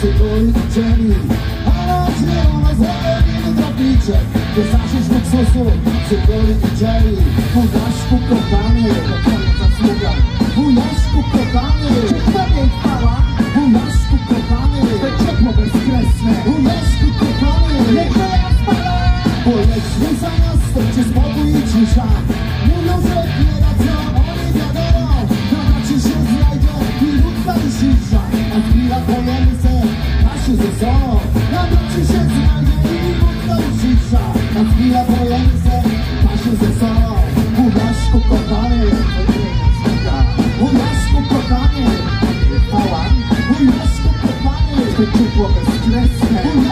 cykuli i cieni Ale zielona złotowiny drobiczek Wystarczy z luksusu, i cieni Wujaszku kochany, to twoja zasługa Wujaszku kochany, czy pamięć mała? Wujaszku kochany, to ciepło bezkresne. Wujaszku kochany, niech to ja spala Pojedźmy za miasto, gdzie spokój i cisza sobą Dobra ci się znajdzie i i cisza A chwila pojemy se, kaszy ze sobą Wujaszku kochany, Wujaszku kochany, Pała, wujaszku kochany, to ciepło bez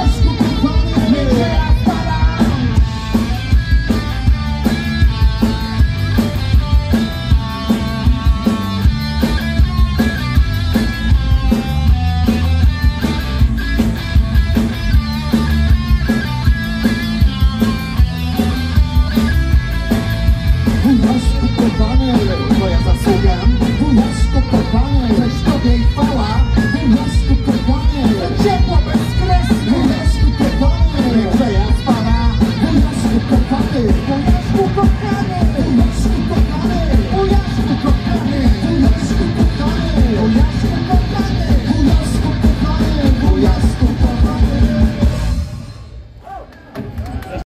Cũng có thể.